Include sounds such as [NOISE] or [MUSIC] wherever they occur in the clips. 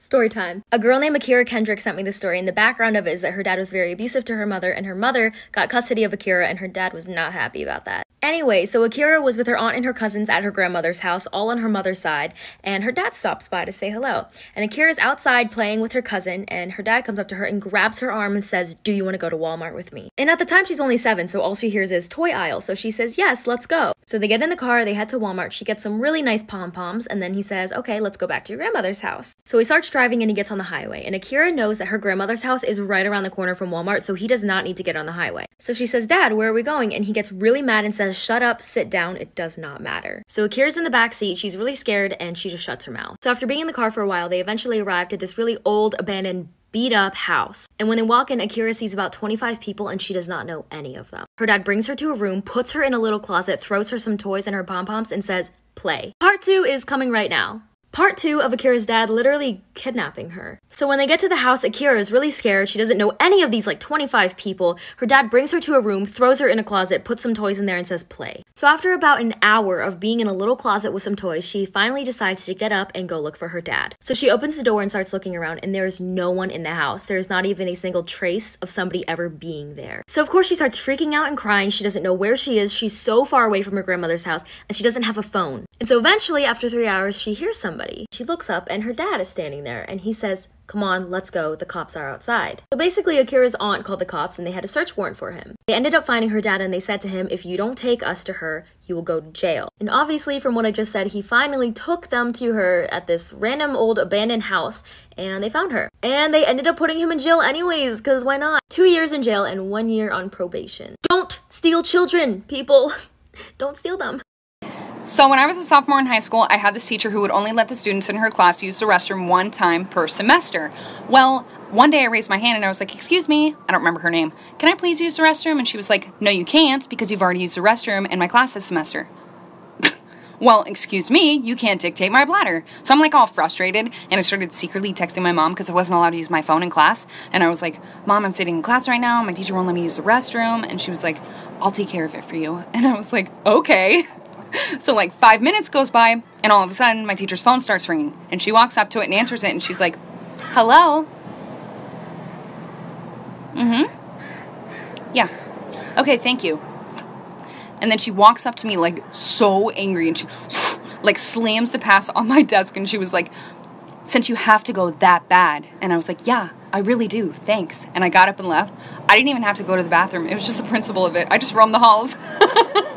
Story time. A girl named Akira Kendrick sent me this story, and the background of it is that her dad was very abusive to her mother, and her mother got custody of Akira, and her dad was not happy about that. Anyway, so Akira was with her aunt and her cousins at her grandmother's house, all on her mother's side, and her dad stops by to say hello. And Akira's outside playing with her cousin, and her dad comes up to her and grabs her arm and says, Do you want to go to Walmart with me? And at the time, she's only seven, so all she hears is toy aisle. So she says, Yes, let's go. So they get in the car, they head to Walmart. She gets some really nice pom poms, and then he says, Okay, let's go back to your grandmother's house. So he starts driving and he gets on the highway. And Akira knows that her grandmother's house is right around the corner from Walmart, so he does not need to get on the highway. So she says, Dad, where are we going? And he gets really mad and says, Shut up, sit down, it does not matter. So Akira's in the back seat, she's really scared, and she just shuts her mouth. So after being in the car for a while, they eventually arrived at this really old, abandoned beat up house. And when they walk in, Akira sees about 25 people and she does not know any of them. Her dad brings her to a room, puts her in a little closet, throws her some toys and her pom poms, and says, Play. Part two is coming right now. Part two of Akira's dad literally kidnapping her. So when they get to the house, Akira is really scared. She doesn't know any of these like 25 people. Her dad brings her to a room, throws her in a closet, puts some toys in there, and says, play. So after about an hour of being in a little closet with some toys, she finally decides to get up and go look for her dad. So she opens the door and starts looking around, and there is no one in the house. There is not even a single trace of somebody ever being there. So of course she starts freaking out and crying. She doesn't know where she is. She's so far away from her grandmother's house, and she doesn't have a phone. And so eventually, after three hours, she hears somebody. She looks up, and her dad is standing there, and he says, Come on, let's go. The cops are outside. So basically, Akira's aunt called the cops and they had a search warrant for him. They ended up finding her dad and they said to him, If you don't take us to her, you will go to jail. And obviously, from what I just said, he finally took them to her at this random old abandoned house and they found her. And they ended up putting him in jail anyways, because why not? Two years in jail and one year on probation. Don't steal children, people. [LAUGHS] don't steal them. So, when I was a sophomore in high school, I had this teacher who would only let the students in her class use the restroom one time per semester. Well, one day I raised my hand and I was like, Excuse me, I don't remember her name. Can I please use the restroom? And she was like, No, you can't because you've already used the restroom in my class this semester. [LAUGHS] well, excuse me, you can't dictate my bladder. So I'm like all frustrated and I started secretly texting my mom because I wasn't allowed to use my phone in class. And I was like, Mom, I'm sitting in class right now. My teacher won't let me use the restroom. And she was like, I'll take care of it for you. [LAUGHS] And I was like, Okay. [LAUGHS] so like five minutes goes by, and all of a sudden my teacher's phone starts ringing, and she walks up to it and answers it, and she's like, "Hello." Mm-hmm. Yeah. Okay, thank you. And then she walks up to me like so angry, and she [SIGHS] like slams the pass on my desk, and she was like, "Since you have to go that bad," and I was like, "Yeah." I really do. Thanks. And I got up and left. I didn't even have to go to the bathroom. It was just the principle of it. I just roamed the halls. [LAUGHS]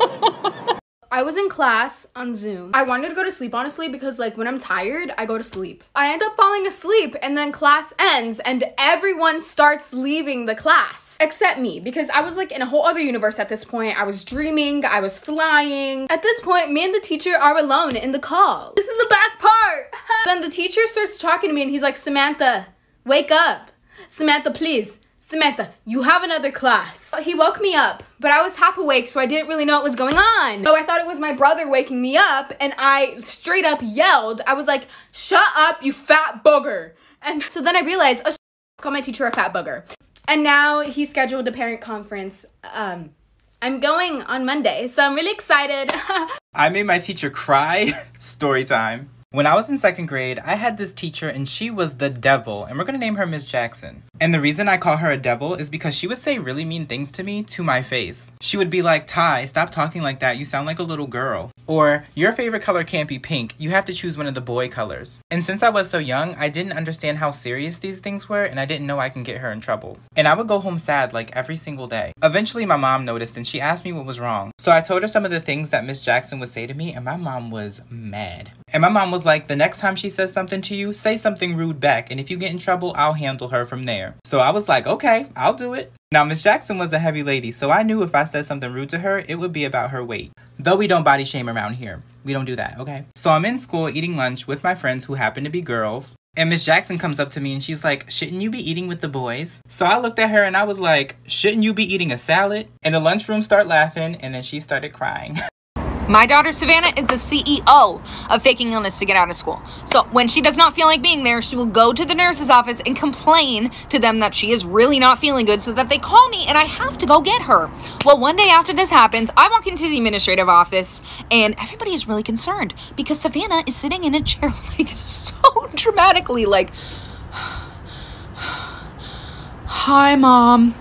I was in class on Zoom. I wanted to go to sleep honestly because like when I'm tired, I go to sleep. I end up falling asleep and then class ends and everyone starts leaving the class except me because I was like in a whole other universe at this point. I was dreaming, I was flying. At this point, me and the teacher are alone in the call. This is the best part. [LAUGHS] then the teacher starts talking to me and he's like, "Samantha, wake up. Samantha, please." Samantha, you have another class. He woke me up, but I was half awake, so I didn't really know what was going on. So I thought it was my brother waking me up, and I straight up yelled. I was like, shut up, you fat booger. And so then I realized, oh, call my teacher a fat booger. And now he scheduled a parent conference. Um, I'm going on Monday, so I'm really excited. [LAUGHS] I made my teacher cry. [LAUGHS] Story time. When I was in second grade, I had this teacher and she was the devil, and we're gonna name her Miss Jackson. And the reason I call her a devil is because she would say really mean things to me to my face. She would be like, Ty, stop talking like that, you sound like a little girl. Or, your favorite color can't be pink, you have to choose one of the boy colors. And since I was so young, I didn't understand how serious these things were, and I didn't know I can get her in trouble. And I would go home sad like every single day. Eventually, my mom noticed and she asked me what was wrong. So I told her some of the things that Miss Jackson would say to me, and my mom was mad. And my mom was like, the next time she says something to you, say something rude back, and if you get in trouble, I'll handle her from there. So I was like, okay, I'll do it. Now, Miss Jackson was a heavy lady, so I knew if I said something rude to her, it would be about her weight. Though we don't body shame around here. We don't do that, okay? So I'm in school eating lunch with my friends who happen to be girls. And Miss Jackson comes up to me and she's like, Shouldn't you be eating with the boys? So I looked at her and I was like, Shouldn't you be eating a salad? And the lunchroom start laughing and then she started crying. [LAUGHS] My daughter Savannah is the CEO of faking illness to get out of school. So when she does not feel like being there, she will go to the nurse's office and complain to them that she is really not feeling good so that they call me and I have to go get her. Well, one day after this happens, I walk into the administrative office and everybody is really concerned because Savannah is sitting in a chair [LAUGHS] like so dramatically like [SIGHS] Hi mom.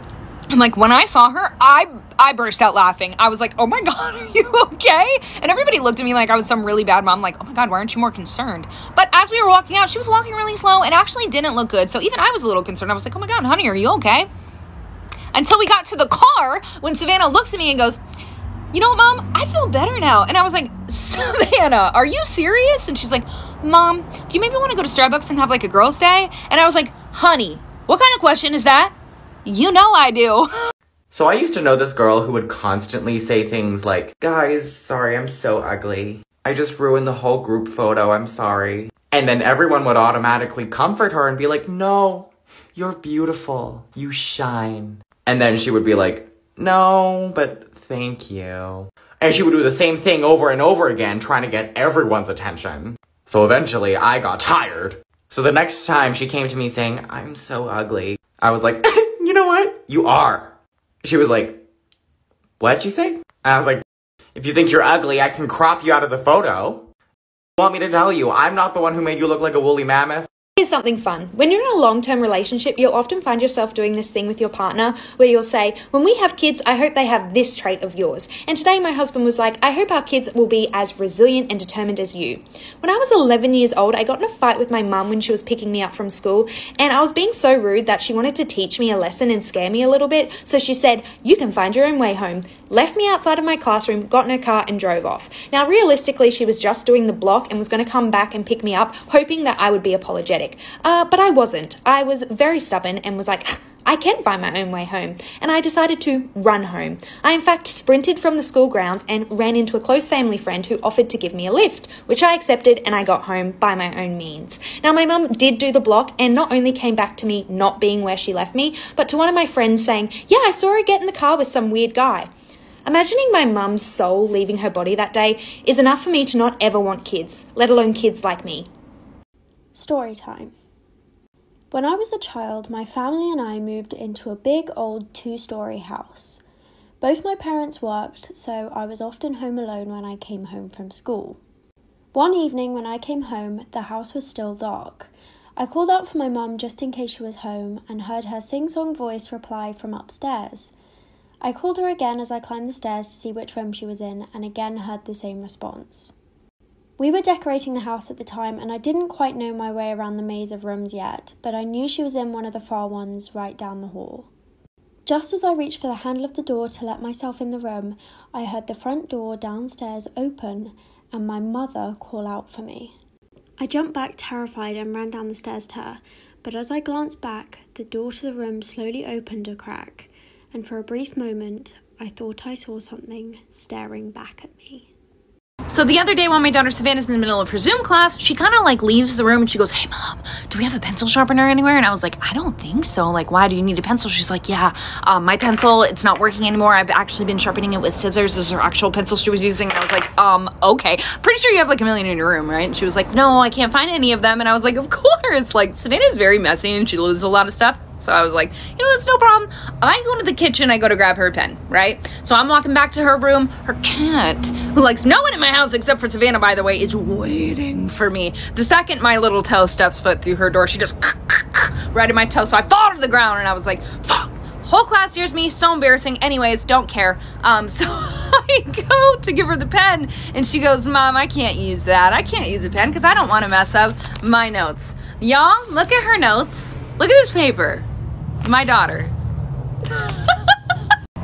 And like when I saw her, I I burst out laughing. I was like, "Oh my [LAUGHS] god, are you okay?" And everybody looked at me like I was some really bad mom. Like, "Oh my god, why aren't you more concerned?" But as we were walking out, she was walking really slow and actually didn't look good. So even I was a little concerned. I was like, "Oh my god, honey, are you okay?" Until we got to the car when Savannah looks at me and goes, "You know mom? I feel better now." And I was like, [LAUGHS] "Savannah, are you serious?" And she's like, "Mom, do you maybe want to go to Starbucks and have like a girls' day?" And I was like, "Honey, what kind of question is that?" You know I do. [LAUGHS] So I used to know this girl who would constantly say things like, Guys, sorry, I'm so ugly. I just ruined the whole group photo, I'm sorry. And then everyone would automatically comfort her and be like, No, you're beautiful. You shine. And then she would be like, No, but thank you. And she would do the same thing over and over again, trying to get everyone's attention. So eventually I got tired. So the next time she came to me saying, I'm so ugly, I was like, [LAUGHS] You know what? You are. She was like, What'd you say? And I was like, If you think you're ugly, I can crop you out of the photo. Want me to tell you, I'm not the one who made you look like a woolly mammoth. Something fun. When you're in a long term relationship, you'll often find yourself doing this thing with your partner where you'll say, When we have kids, I hope they have this trait of yours. And today my husband was like, I hope our kids will be as resilient and determined as you. When I was 11 years old, I got in a fight with my mum when she was picking me up from school, and I was being so rude that she wanted to teach me a lesson and scare me a little bit. So she said, You can find your own way home. Left me outside of my classroom, got in her car, and drove off. Now, realistically, she was just doing the block and was going to come back and pick me up, hoping that I would be apologetic. Uh, but I wasn't. I was very stubborn and was like, I can find my own way home, and I decided to run home. I, in fact, sprinted from the school grounds and ran into a close family friend who offered to give me a lift, which I accepted, and I got home by my own means. Now, my mum did do the block and not only came back to me not being where she left me, but to one of my friends saying, Yeah, I saw her get in the car with some weird guy. Imagining my mum's soul leaving her body that day is enough for me to not ever want kids, let alone kids like me. Story time. When I was a child, my family and I moved into a big old two story house. Both my parents worked, so I was often home alone when I came home from school. One evening, when I came home, the house was still dark. I called out for my mum just in case she was home and heard her sing song voice reply from upstairs. I called her again as I climbed the stairs to see which room she was in and again heard the same response. We were decorating the house at the time, and I didn't quite know my way around the maze of rooms yet, but I knew she was in one of the far ones right down the hall. Just as I reached for the handle of the door to let myself in the room, I heard the front door downstairs open and my mother call out for me. I jumped back terrified and ran down the stairs to her, but as I glanced back, the door to the room slowly opened a crack, and for a brief moment, I thought I saw something staring back at me. So the other day while my daughter Savannah's in the middle of her Zoom class, she kind of like leaves the room and she goes, Hey mom, do we have a pencil sharpener anywhere? And I was like, I don't think so. Like, why do you need a pencil? She's like, Yeah, um, my pencil, it's not working anymore. I've actually been sharpening it with scissors. This is her actual pencil she was using. And I was like, um, okay. Pretty sure you have like a million in your room, right? And she was like, No, I can't find any of them. And I was like, Of course. Like, Savannah's very messy and she loses a lot of stuff. So I was like, you know, it's no problem. I go into the kitchen, I go to grab her pen, right? So I'm walking back to her room. Her cat, who likes no one in my house except for Savannah, by the way, is waiting for me. The second my little toe steps foot through her door, she just right in my toe. So I fall to the ground and I was like, fuck. Whole class hears me, so embarrassing. Anyways, don't care. Um, [LAUGHS] so I go to give her the pen, and she goes, Mom, I can't use that. I can't use a pen because I don't want to mess up my notes. Y'all, look at her notes. Look at this paper my daughter. [LAUGHS]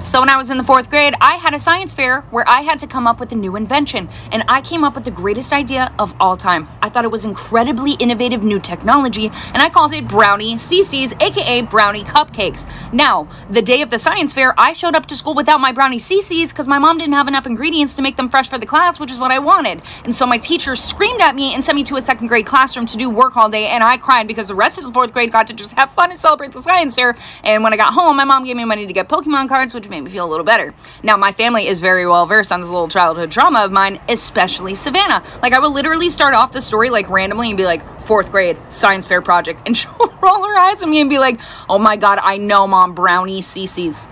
So when I was in the fourth grade, I had a science fair where I had to come up with a new invention, and I came up with the greatest idea of all time. I thought it was incredibly innovative new technology, and I called it Brownie CC's, aka Brownie Cupcakes. Now, the day of the science fair, I showed up to school without my Brownie CC's because my mom didn't have enough ingredients to make them fresh for the class, which is what I wanted. And so my teacher screamed at me and sent me to a second grade classroom to do work all day, and I cried because the rest of the fourth grade got to just have fun and celebrate the science fair. And when I got home, my mom gave me money to get Pokemon cards, which made made me feel a little better. Now, my family is very well versed on this little childhood trauma of mine, especially Savannah. Like, I would literally start off the story like randomly and be like, fourth grade science fair project, and [LAUGHS] she'll roll her eyes at me and be like, oh my god, I know, mom, brownie CC's.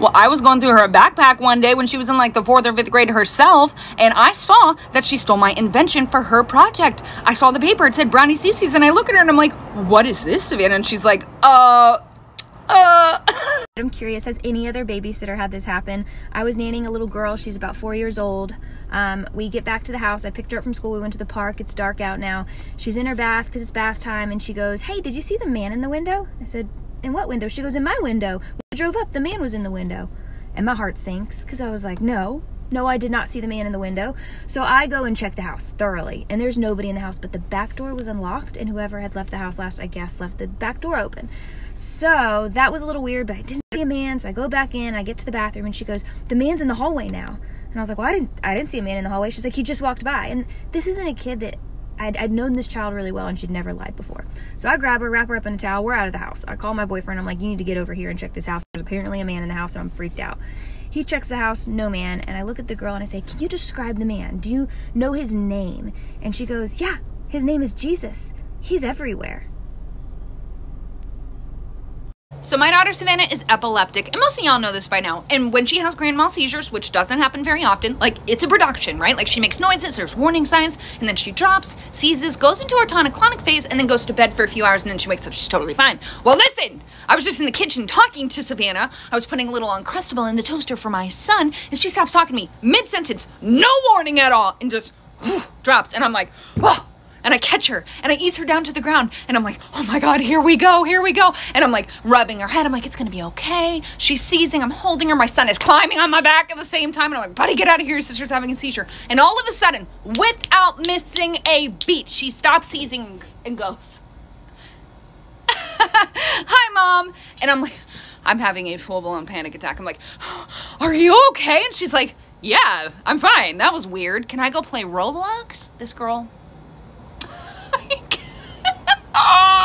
Well, I was going through her backpack one day when she was in like the fourth or fifth grade herself, and I saw that she stole my invention for her project. I saw the paper, it said Brownie CC's, and I look at her and I'm like, what is this, Savannah? And she's like, uh, uh. I'm curious, has any other babysitter had this happen? I was nannying a little girl, she's about four years old. Um, we get back to the house. I picked her up from school. We went to the park. It's dark out now. She's in her bath because it's bath time, and she goes, Hey, did you see the man in the window? I said, In what window? She goes, In my window. When I drove up, the man was in the window. And my heart sinks because I was like, No, no, I did not see the man in the window. So I go and check the house thoroughly, and there's nobody in the house, but the back door was unlocked, and whoever had left the house last, I guess, left the back door open. So that was a little weird, but I didn't see a man. So I go back in, I get to the bathroom, and she goes, "The man's in the hallway now." And I was like, "Well, I didn't, I didn't see a man in the hallway." She's like, "He just walked by." And this isn't a kid that I'd, I'd known this child really well, and she'd never lied before. So I grab her, wrap her up in a towel. We're out of the house. I call my boyfriend. I'm like, "You need to get over here and check this house." There's apparently a man in the house, and I'm freaked out. He checks the house, no man. And I look at the girl and I say, Can you describe the man? Do you know his name? And she goes, Yeah, his name is Jesus. He's everywhere. So my daughter Savannah is epileptic, and most of y'all know this by now. And when she has grand mal seizures, which doesn't happen very often, like it's a production, right? Like she makes noises, there's warning signs, and then she drops, seizes, goes into her tonic-clonic phase, and then goes to bed for a few hours, and then she wakes up. She's totally fine. Well, listen, I was just in the kitchen talking to Savannah. I was putting a little uncrustable in the toaster for my son, and she stops talking to me mid-sentence, no warning at all, and just drops. And I'm like, oh and I catch her and I ease her down to the ground and I'm like, oh my god, here we go, here we go. And I'm like rubbing her head. I'm like, it's gonna be okay. She's seizing. I'm holding her. My son is climbing on my back at the same time. And I'm like, buddy, get out of here. Your sister's having a seizure. And all of a sudden, without missing a beat, she stops seizing and goes, [LAUGHS] hi, mom. And I'm like, I'm having a full blown panic attack. I'm like, are you okay? And she's like, yeah, I'm fine. That was weird. Can I go play Roblox? This girl Oh!